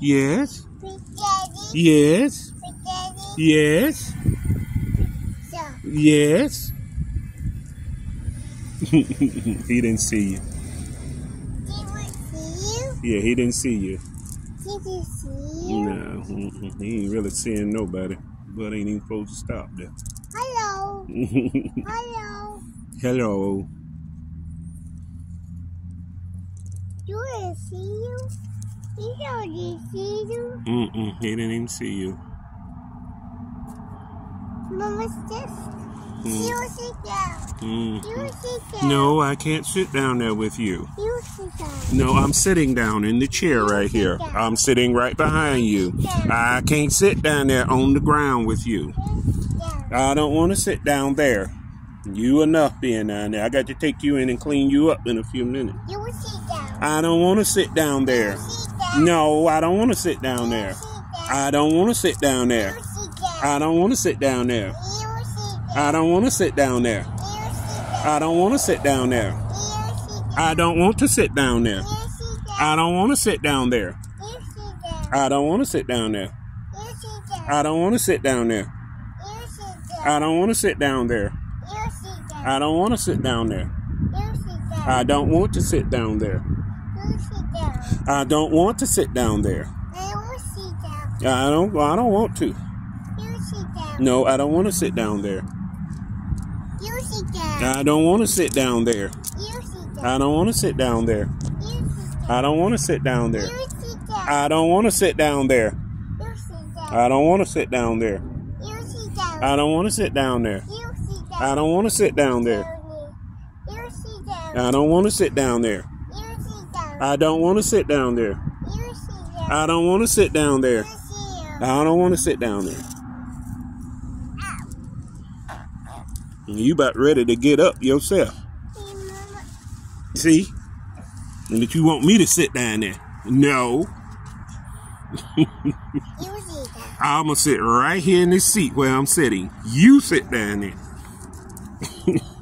Yes. Yes. Yes. Yes. he didn't see you. did we see you? Yeah, he didn't see you. Did he see you? No, he ain't really seeing nobody. But ain't even supposed to stop there. Hello, hello. Hello. Do I see you? You know, did see you? Mm-mm. He didn't even see you. Mama's just. Mm. You sit down. Mm. You sit down. No, I can't sit down there with you. You sit down. No, I'm sitting down in the chair right here. I'm sitting right behind you. I can't sit down there on the ground with you. You. I don't want to sit down there. You enough being down there. I got to take you in and clean you up in a few minutes. You sit down. I don't want to sit down there. No, I don't want to sit down there. I don't want to sit down there. I don't want to sit down there. I don't want to sit down there. I don't want to sit down there. I don't want to sit down there. I don't want to sit down there. I don't want to sit down there. I don't want to sit down there. I don't want to sit down there. I don't want to sit down there. I don't want to sit down there. I don't want to sit down there. I sit down. I don't I don't want to. You sit down. No, I don't want to sit down there. You sit down. I don't want to sit down there. You sit down. I don't want to sit down there. I don't want to sit down there. You sit down. I don't want to sit down there. I don't want to sit down there. I don't want to sit down there. I don't want to sit down there. I don't want to sit down there. You sit down. I don't want to sit down there. You sit down. I don't want to sit down there. You sit down. I don't want to sit down there. Oh. You about ready to get up yourself. See? And that you want me to sit down there. No. You sit down. I'm going to sit right here in this seat where I'm sitting. You sit down there.